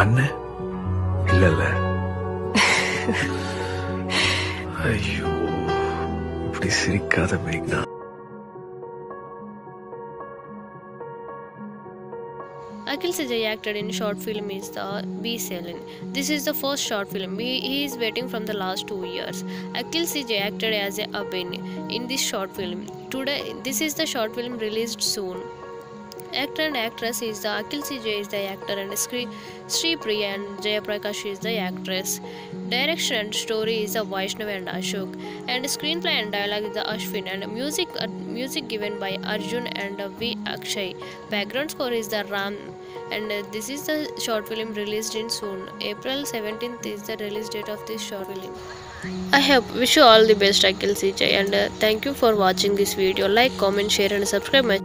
அண்ணன் இல்ல இல்ல ஐயோ இப்படி சிரிக்காத மேக்னா Akhil CJ acted in short film is the B Selin. This is the first short film. He is waiting from the last two years. Akhil CJ acted as a Abhin in this short film. Today, this is the short film released soon. Actor and actress is the Akhil CJ is the actor and Sri, Priya and Jaya Prakash is the actress. Direction and story is the Vaishnav and Ashok. And screenplay and dialogue is the Ashwin and music uh, music given by Arjun and uh, V Akshay. Background score is the Ram. And uh, this is the short film released in soon. April 17th is the release date of this short film. I hope wish you all the best Akhil CJ and uh, thank you for watching this video. Like, comment, share and subscribe my